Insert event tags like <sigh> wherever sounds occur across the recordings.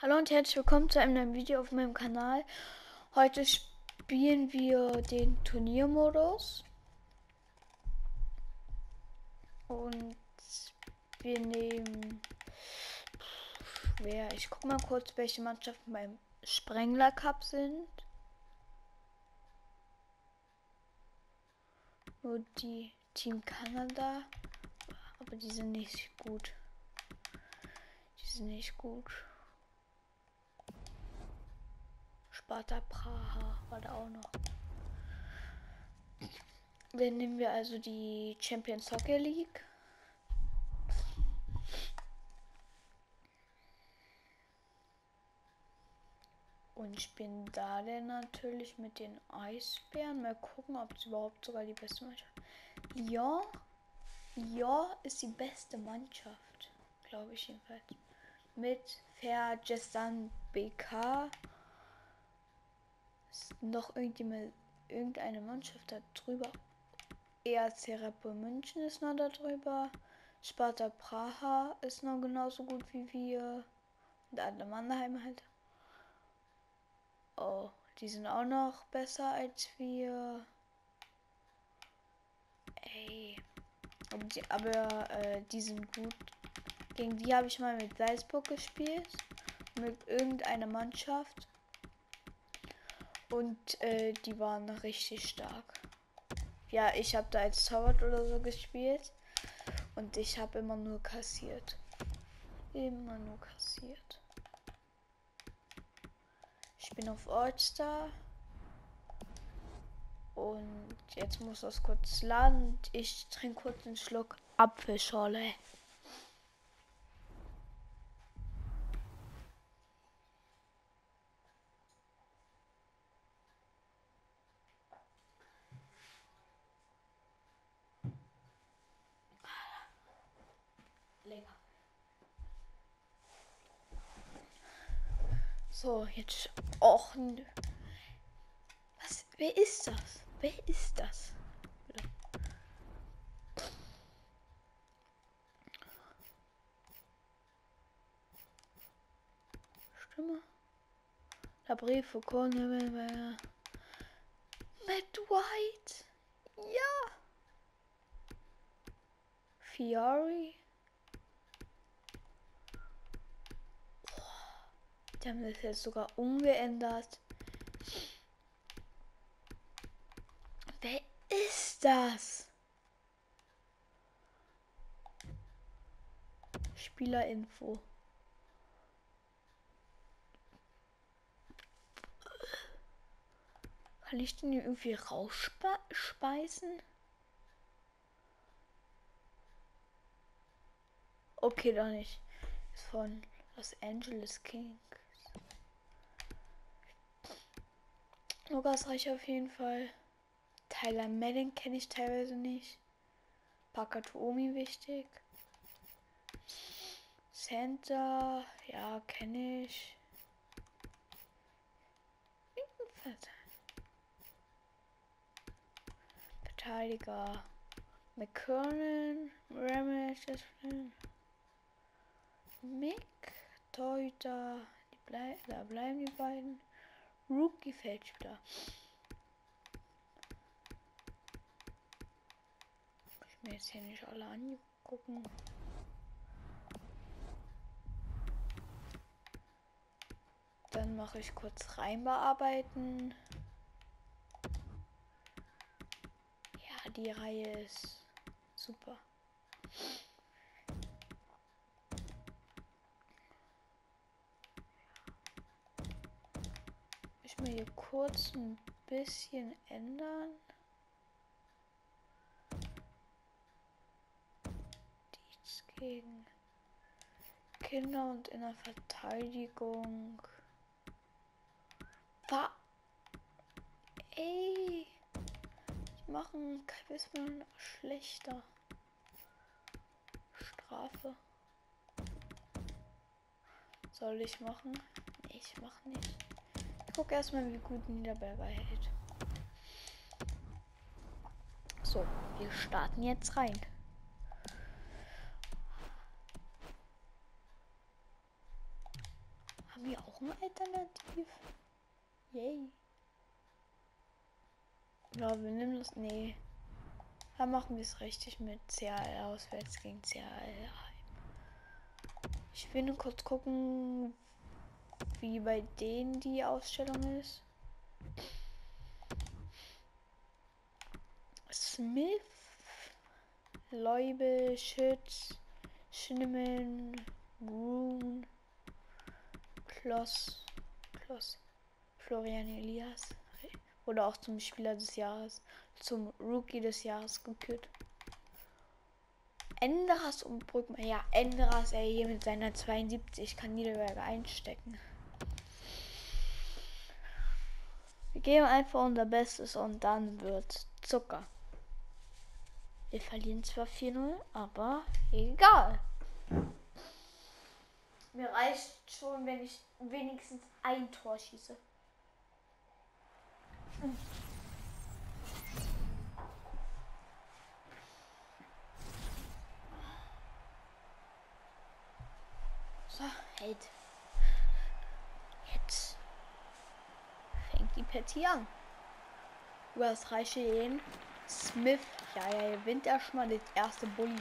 Hallo und herzlich willkommen zu einem neuen Video auf meinem Kanal. Heute spielen wir den Turniermodus. Und wir nehmen schwer. Ich gucke mal kurz, welche Mannschaften beim Sprengler Cup sind. Nur die Team Kanada. Aber die sind nicht gut. Die sind nicht gut. Sparta Praha war da auch noch. Dann nehmen wir also die Champions Soccer League. Und bin da denn natürlich mit den Eisbären. Mal gucken, ob es überhaupt sogar die beste Mannschaft ist. Ja, ja, ist die beste Mannschaft. Glaube ich jedenfalls. Mit Vergestan BK. Noch irgendjemand, irgendeine Mannschaft da drüber. ERC Repul München ist noch da drüber. Sparta Praha ist noch genauso gut wie wir. Und alle Mannheim halt. Oh, die sind auch noch besser als wir. Ey. Aber die, aber, äh, die sind gut. Gegen die habe ich mal mit Salzburg gespielt. Mit irgendeiner Mannschaft. Und äh, die waren richtig stark. Ja, ich habe da als Torwart oder so gespielt. Und ich habe immer nur kassiert. Immer nur kassiert. Ich bin auf All-Star. Und jetzt muss das kurz laden. Ich trinke kurz einen Schluck Apfelschorle. Lecker. So, jetzt. Och, was? Wer ist das? Wer ist das? Stimme. Der Brief für Cornwall. Matt White. Ja. Fiori. Die haben das jetzt sogar umgeändert. Wer ist das? Spielerinfo. Kann ich den irgendwie rausspeisen? Okay, doch nicht. Ist von Los Angeles Kings. Lukas Reich auf jeden Fall. Tyler Madden kenne ich teilweise nicht. Parker Tuomi wichtig. Center, ja, kenne ich. Verteidiger. McKernan, Ramage, Mick, Torhüter, die blei da bleiben die beiden. Rookie Feldspieler. Ich mir jetzt hier nicht alle angucken. Dann mache ich kurz reinbearbeiten. Ja, die Reihe ist super. Mir hier kurz ein bisschen ändern. Dies gegen Kinder und in der Verteidigung. War. Ey. Ich mache einen Charisma schlechter. Strafe. Soll ich machen? Ich mach nicht. Gucke erstmal, wie gut Niederberger hält. So, wir starten jetzt rein. Haben wir auch ein Alternativ? Yay. Ja, wir nehmen das. Nee. Dann machen wir es richtig mit CAL auswärts gegen CAL heim. Ich will nur kurz gucken, wie bei denen die Ausstellung ist. Smith, Leube, Schütz, Schimmeln, Grun, Kloss, Kloss, Florian Elias oder auch zum Spieler des Jahres, zum Rookie des Jahres gekürt. Enderas und Brückmann. Ja, Enderas, er hier mit seiner 72 kann Niederberger einstecken. Wir geben einfach unser Bestes und dann wird Zucker. Wir verlieren zwar 4-0, aber egal. Mir reicht schon, wenn ich wenigstens ein Tor schieße. So, halt. Jetzt fängt die Partie an. Über das reiche Ehen. Smith. Ja, er gewinnt erstmal das erste Bulli.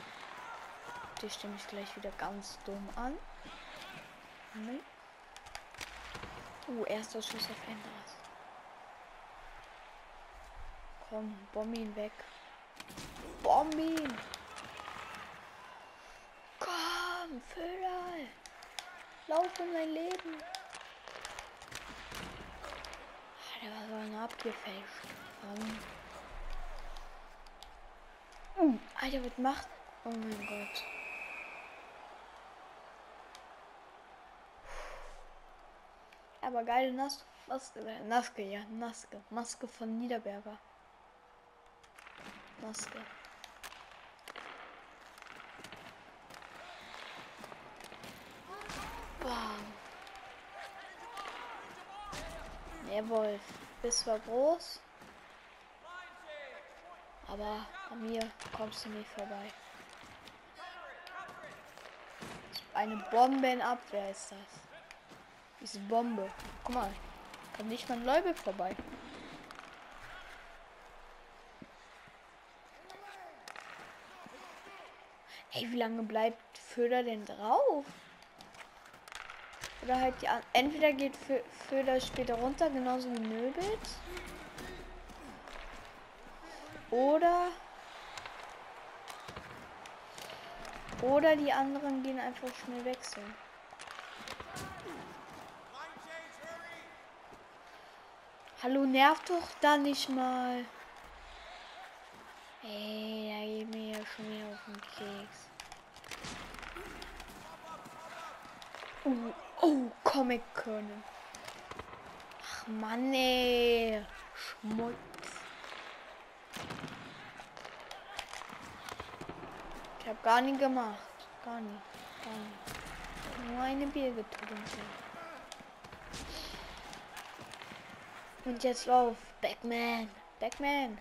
Die stimme ich gleich wieder ganz dumm an. Nee. Uh, erster Schuss auf Enders. Komm, bomb ihn weg. Bomb ihn! Komm, Föderl! Lauf um mein Leben! Was war denn abgefälscht? Um. Uh, Alter, was macht? Oh mein Gott. Aber geile Nas Maske, äh, Naske, ja, Naske. Maske von Niederberger. Maske. Bam. Wolf. Bist zwar groß, aber an mir kommst du nicht vorbei. Eine Bombenabwehr ist das. Diese Bombe. Guck mal. Kommt nicht mal ein Leube vorbei. Ey, wie lange bleibt Föder denn drauf? Oder halt die entweder geht Föder später runter, genauso wie Nöbels. Oder oder die anderen gehen einfach schnell wechseln. Hallo, nervt doch da nicht mal. Ey, da geht mir ja schon wieder auf den Keks. Oh, oh, Comic können. Ach Mann, ey. Schmutz. Ich hab gar nicht gemacht. Gar nicht. Gar nicht. Nur eine Bier getrunken. Und jetzt lauf. Backman. Backman.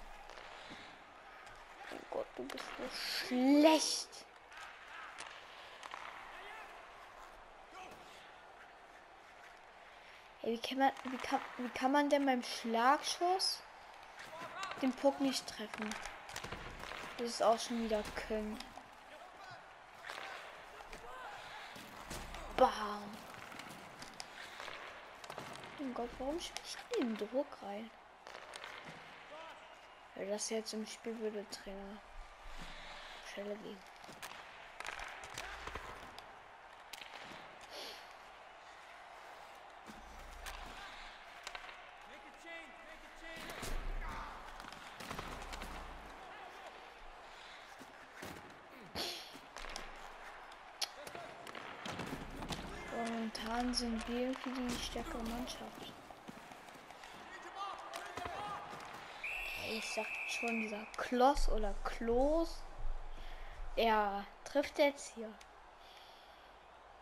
Oh Gott, du bist so schlecht. Hey, wie kann man, wie kann, wie kann man denn beim Schlagschuss den Puck nicht treffen? Das ist auch schon wieder können. Bam. Oh Gott, warum spricht den Druck rein? Weil das jetzt im Spiel würde Trainer Schelle geben. Sind wir für die stärkere Mannschaft. Ich sag schon, dieser Kloss oder Klos. Er trifft jetzt hier.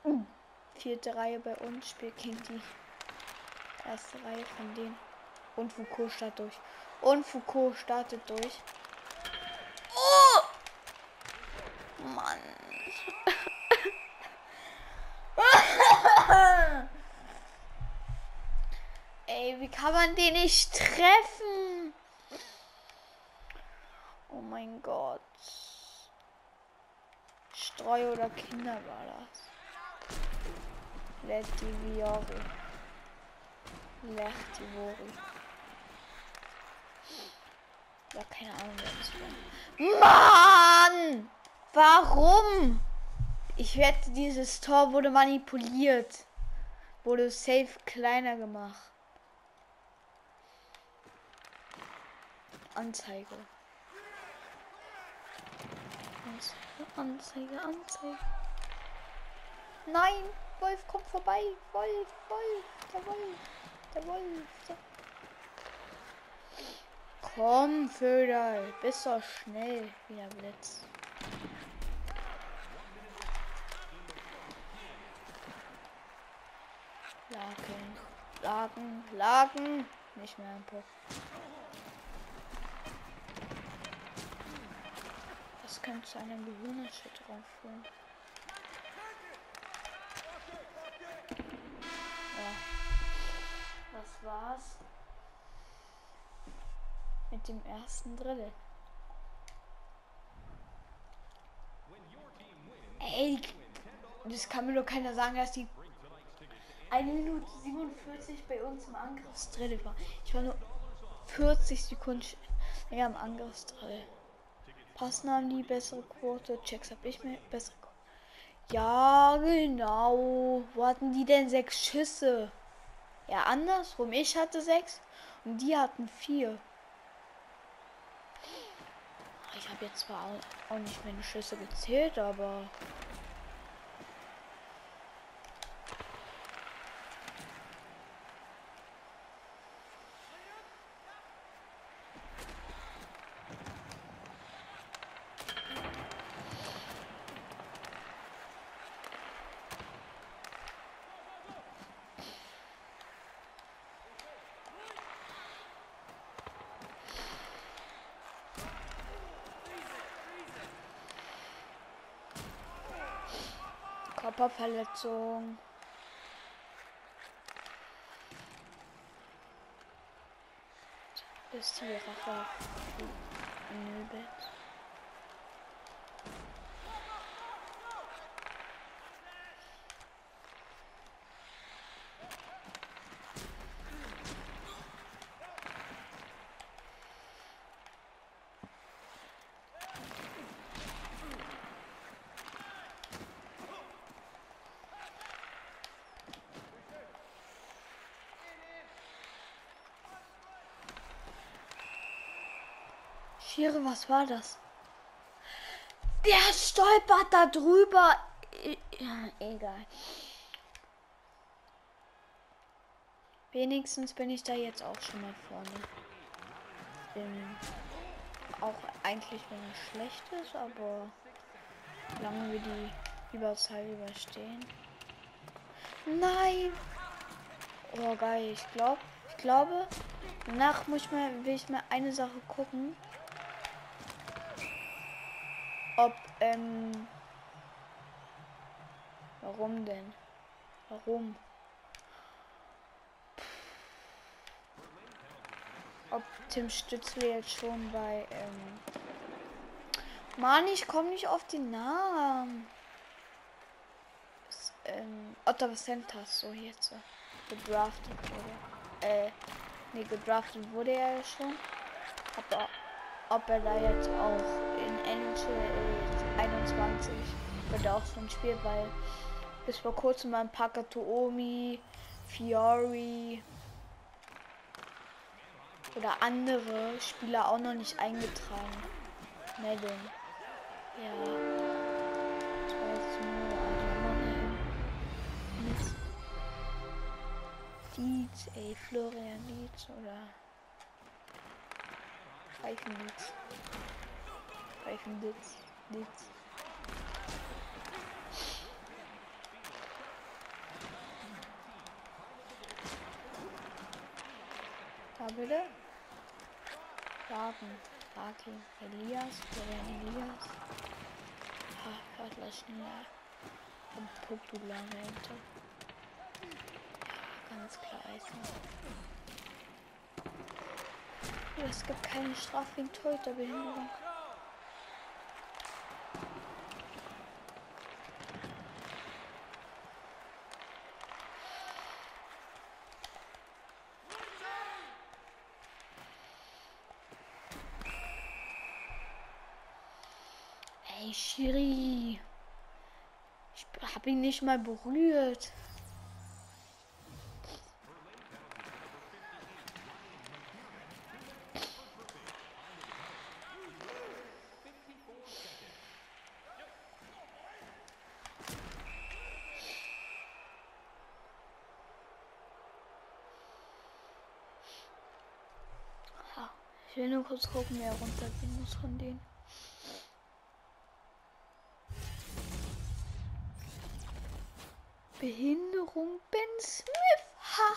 Uh, vierte Reihe bei uns spielt gegen die erste Reihe von denen. Und Foucault startet durch. Und Foucault startet durch. Oh! Mann. <laughs> ey. Wie kann man den nicht treffen? Oh mein Gott. Streu oder Kinder war das. Letiviori. Lechtivori. Ja, keine Ahnung, wer das war. Mann! Warum? Ich wette, dieses Tor wurde manipuliert. Wurde safe kleiner gemacht. Anzeige. Anzeige, Anzeige, Anzeige. Nein, Wolf kommt vorbei. Wolf, Wolf, der Wolf, der Wolf. Der Komm, Vögel, bist doch schnell wie der Blitz. Lagen, Lagen, Lagen. Nicht mehr ein Puck. Das könnte zu einer Gehirnerschütterung führen. Ja. Das war's mit dem ersten Drittel. Ey, das kann mir doch keiner sagen, dass die 1 Minute 47 bei uns im Angriffsdrittel war. Ich war nur 40 Sekunden länger im Angriffsdrittel. Passen haben die bessere Quote. Checks habe ich mir bessere Quote. Ja, genau. Wo hatten die denn sechs Schüsse? Ja, andersrum. Ich hatte sechs und die hatten vier. Ich habe jetzt zwar auch nicht meine Schüsse gezählt, aber Körperverletzung. Ist die Rache Nilbett. Schire, was war das? Der stolpert da drüber. Ja, egal. Wenigstens bin ich da jetzt auch schon mal vorne. Bin auch eigentlich, wenn es schlecht ist, aber lange wir die Überzahl überstehen. Nein! Oh geil, ich glaube, ich glaube, nach muss ich mal, will ich mal eine Sache gucken ob, ähm, warum denn? Warum? Ob Tim Stützle jetzt schon bei, ähm, Mann, ich komme nicht auf den Namen. Das, ähm, Ottawa Centers, so jetzt, so. gedraftet wurde. Äh, nee, gedraftet wurde er ja schon. Aber ob er da jetzt auch in NHL 21 wird auch schon spielt, weil bis vor kurzem mal ein Parker Toomi, Fiori oder andere Spieler auch noch nicht eingetragen. Madden. Ja. Dietz, ey, Florian Dietz oder Reifenblitz. Reifenblitz. Blitz. Da bitte. Warten. Raki. Elias. Florian Elias. Ha, Vater schneller. Und Poktulan dahinter. Ja, ganz klar Eisen. Es gibt keine Strafe wegen Torhüterbehinderung. Hey Shiri. Ich hab ihn nicht mal berührt. Ich will nur kurz gucken, wer runtergehen muss von denen. Behinderung Ben Smith. Ha.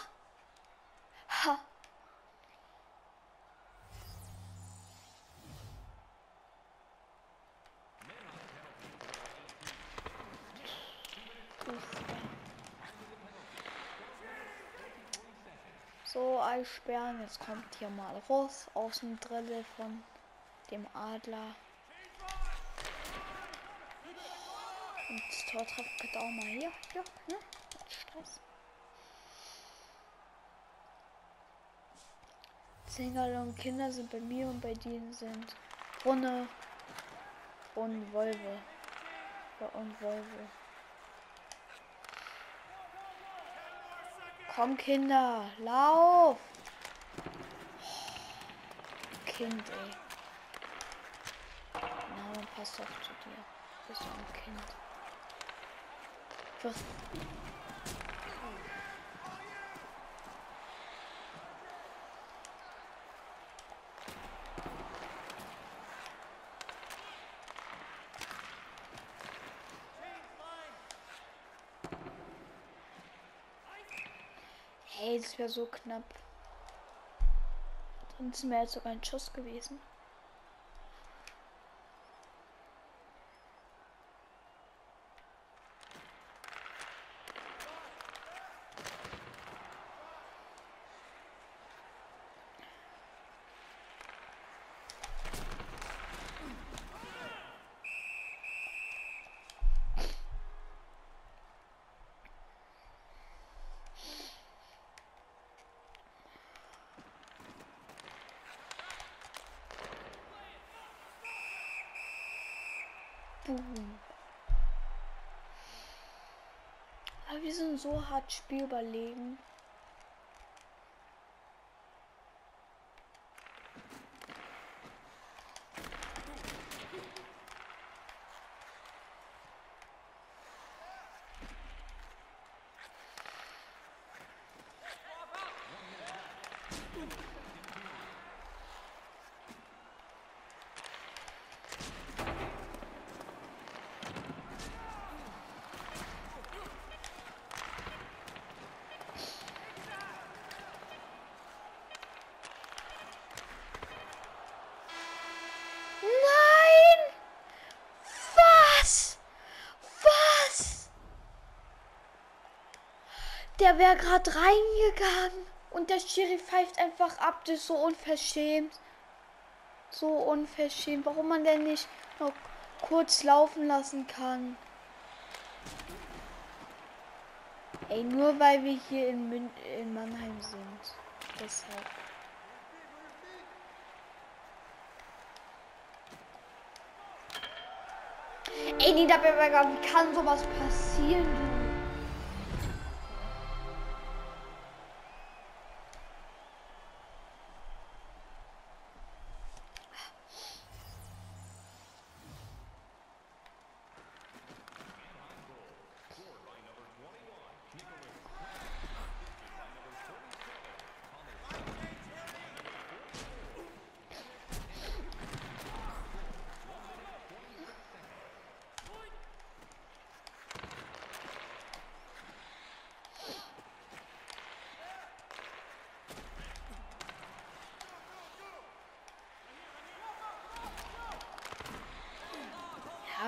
Ha. So, Eisbären, jetzt kommt hier mal raus aus dem Drille von dem Adler. Und das Tor treffen könnte auch mal hier. Ja, ne? Stress. Zingel und Kinder sind bei mir und bei denen sind Brunne und Wolve. Und Wolve. Komm, Kinder, lauf! Kind, ey. Na, passt auf zu dir. Bist du ein Kind. Was? Hey, das wäre so knapp. Sonst wäre jetzt sogar ein Schuss gewesen. Boom. Aber wir sind so hart spielüberlegen. Nein! Was? Was? Der wäre gerade reingegangen und der Schiri pfeift einfach ab. Das ist so unverschämt. So unverschämt. Warum man denn nicht noch kurz laufen lassen kann. Ey, nur weil wir hier in, Mün in Mannheim sind. Deshalb. Ey, Niederberger, wie kann sowas passieren, du?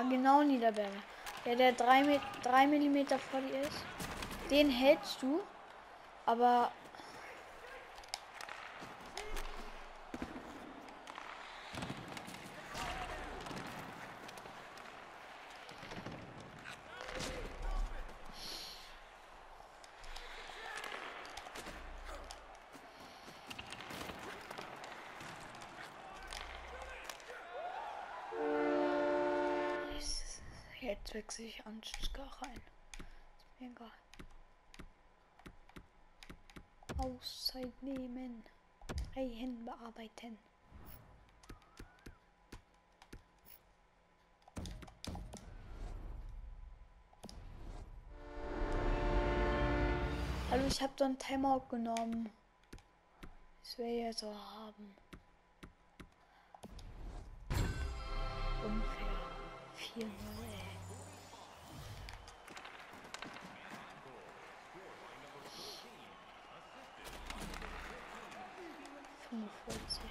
Ja, genau, Niederberger. Der, der 3 drei Millimeter vor dir ist, den hältst du. Aber Jetzt wechsle ich an Stuttgart rein. Ist mir egal. Auszeit nehmen. Reihen bearbeiten. Hallo, ich habe dann Timeout genommen. Das will ich jetzt so haben. Unfair. 4-0, ey. Fünfundvierzig.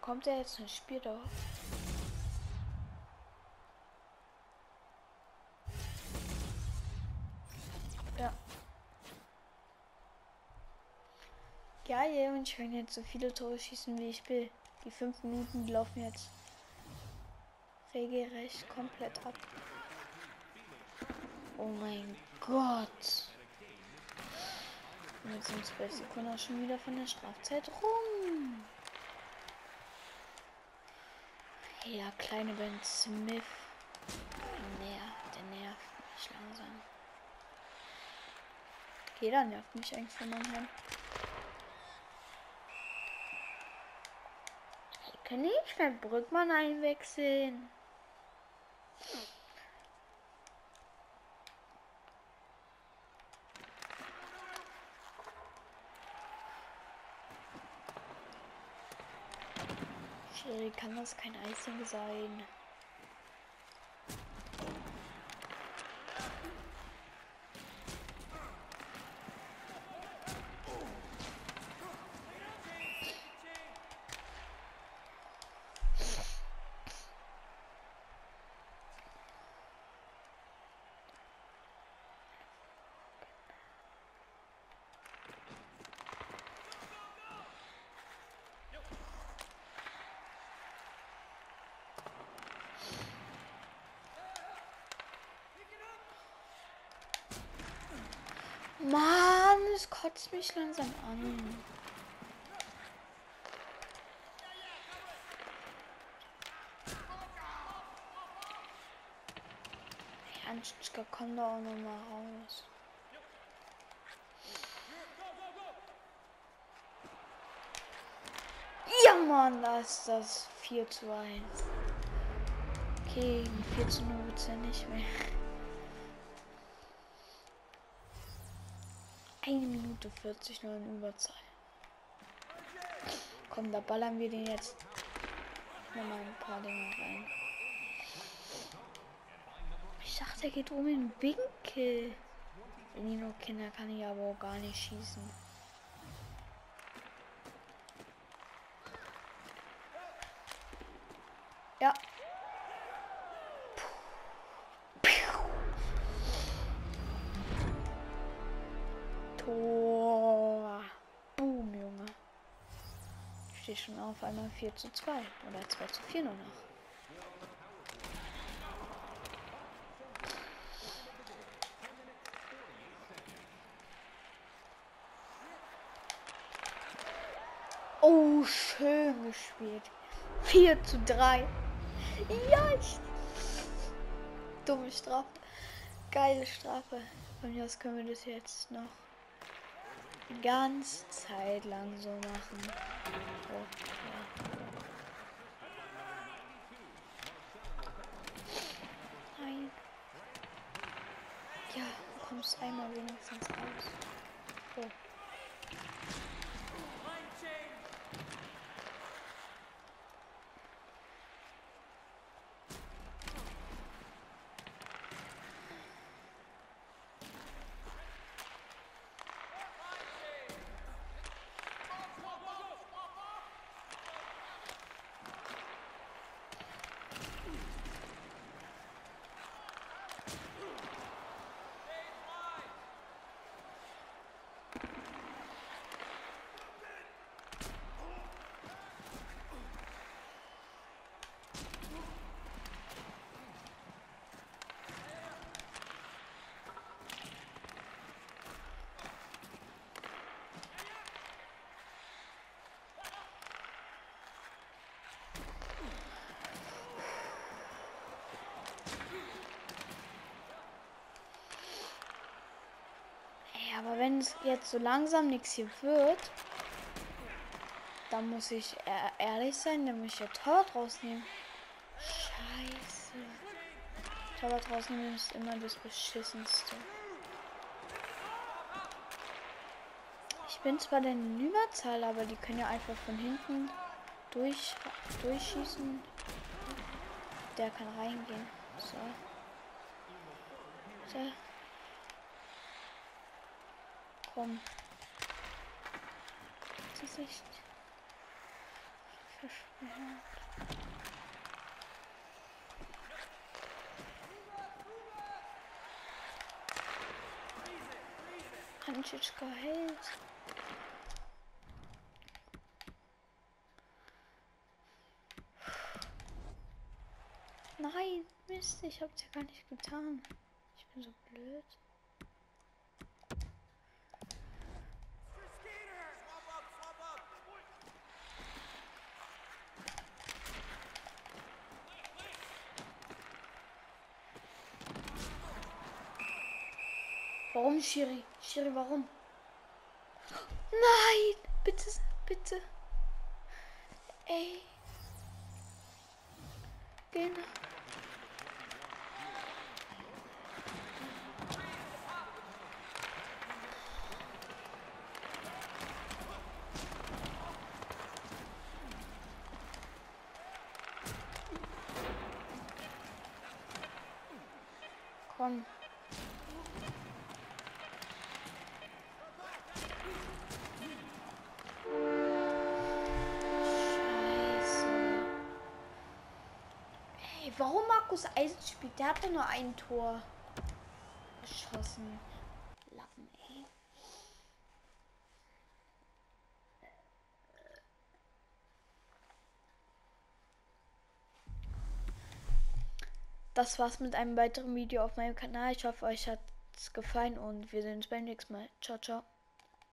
Kommt er jetzt ein Spiel drauf? Ja. Geil, und ich kann jetzt so viele Tore schießen, wie ich will. Die fünf Minuten laufen jetzt regelrecht komplett ab. Oh mein Gott. Und jetzt sind 12 Sekunden schon wieder von der Strafzeit rum. Ja, kleine Ben Smith. Ner der nervt mich langsam. Jeder nervt mich eigentlich von meinem Kann ich schnell Brückmann einwechseln? Kann das kein Icing sein. Es kotzt mich langsam an. Janschka, komm da auch noch mal raus. Ja, Mann, da ist das 4 zu 1. Okay, 4 zu 0 wird ja nicht mehr. Eine Minute 40 noch in Überzahl. Komm, da ballern wir den jetzt nochmal ein paar Dinge rein. Ich dachte, er geht um den Winkel. Wenn ich noch Kinder kann ich aber auch gar nicht schießen. Auf einmal 4 zu 2 oder 2 zu 4 nur noch. Oh, schön gespielt. 4 zu 3. Ja, ich... Dumme Strafe. Geile Strafe. Von mir aus können wir das jetzt noch ganz Zeit lang so machen. So, ja. Nein. Ja, du kommst einmal wenigstens raus. Aber wenn es jetzt so langsam nichts hier wird, dann muss ich ehrlich sein, dann muss ich ja Torwart rausnehmen. Scheiße. Torwart rausnehmen ist immer das Beschissenste. Ich bin zwar in Überzahl, aber die können ja einfach von hinten durch, durchschießen. Der kann reingehen. So. So. Komm. Das ist verschwunden. Hanschitschka hält. Nein, Mist, ich hab's ja gar nicht getan. Ich bin so blöd. Shiri? Shiri, warum? Nein! Bitte, bitte. Ey. Genau. Komm. Warum Markus Eisen spielt? Der hatte nur ein Tor geschossen. Lappen, ey. Das war's mit einem weiteren Video auf meinem Kanal. Ich hoffe, euch hat's gefallen und wir sehen uns beim nächsten Mal. Ciao, ciao.